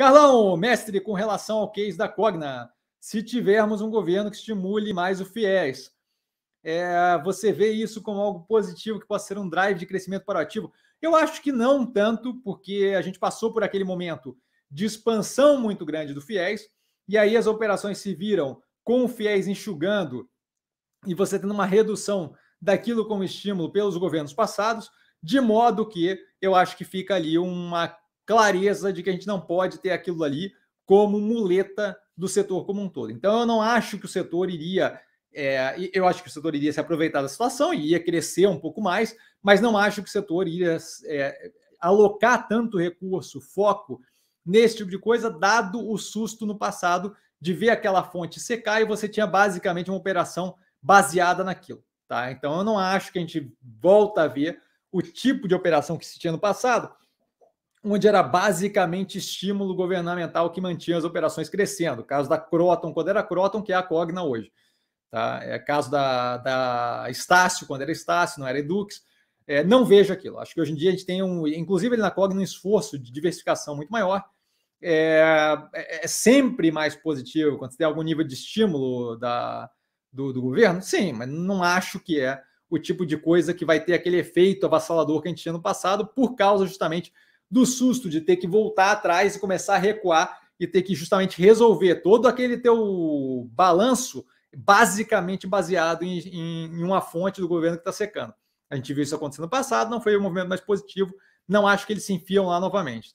Carlão, mestre, com relação ao case da Cogna, se tivermos um governo que estimule mais o FIES, é, você vê isso como algo positivo que possa ser um drive de crescimento para o ativo? Eu acho que não tanto, porque a gente passou por aquele momento de expansão muito grande do FIES, e aí as operações se viram com o FIES enxugando e você tendo uma redução daquilo como estímulo pelos governos passados, de modo que eu acho que fica ali uma clareza de que a gente não pode ter aquilo ali como muleta do setor como um todo. Então, eu não acho que o setor iria. É, eu acho que o setor iria se aproveitar da situação e ia crescer um pouco mais, mas não acho que o setor iria é, alocar tanto recurso, foco nesse tipo de coisa, dado o susto no passado de ver aquela fonte secar e você tinha basicamente uma operação baseada naquilo. Tá? Então, eu não acho que a gente volta a ver o tipo de operação que se tinha no passado, onde era basicamente estímulo governamental que mantinha as operações crescendo. Caso da Croton, quando era Croton, que é a Cogna hoje. Tá? É caso da, da Estácio, quando era Estácio, não era Edux. É, não vejo aquilo. Acho que hoje em dia a gente tem um, inclusive na Cogna, um esforço de diversificação muito maior. É, é, é sempre mais positivo quando você tem algum nível de estímulo da, do, do governo? Sim, mas não acho que é o tipo de coisa que vai ter aquele efeito avassalador que a gente tinha no passado, por causa justamente do susto de ter que voltar atrás e começar a recuar e ter que justamente resolver todo aquele teu balanço basicamente baseado em, em, uma fonte do governo que está secando. A gente viu isso acontecendo no passado, não foi um movimento mais positivo, não acho que eles se enfiam lá novamente.